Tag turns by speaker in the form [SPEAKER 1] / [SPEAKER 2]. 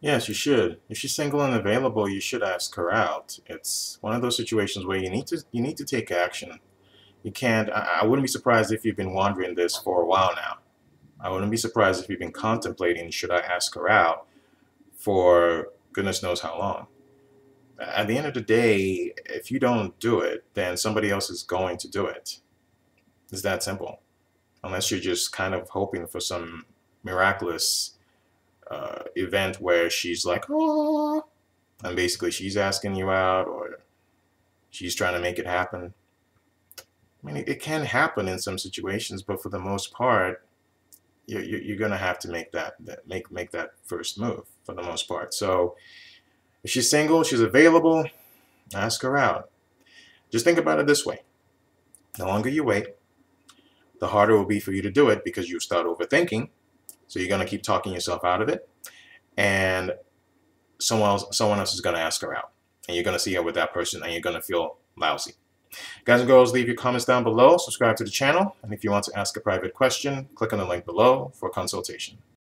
[SPEAKER 1] Yes, you should. If she's single and available, you should ask her out. It's one of those situations where you need to you need to take action. You can't. I, I wouldn't be surprised if you've been wondering this for a while now. I wouldn't be surprised if you've been contemplating should I ask her out for goodness knows how long. At the end of the day, if you don't do it, then somebody else is going to do it. It's that simple. Unless you're just kind of hoping for some miraculous uh, event where she's like, oh, and basically she's asking you out or she's trying to make it happen. I mean, it, can happen in some situations, but for the most part, you're, you're going to have to make that, that make make that first move for the most part. So if she's single, she's available, ask her out. Just think about it this way. The longer you wait, the harder it will be for you to do it because you start overthinking so you're going to keep talking yourself out of it. And someone else, someone else is going to ask her out. And you're going to see her with that person and you're going to feel lousy. Guys and girls, leave your comments down below. Subscribe to the channel. And if you want to ask a private question, click on the link below for consultation.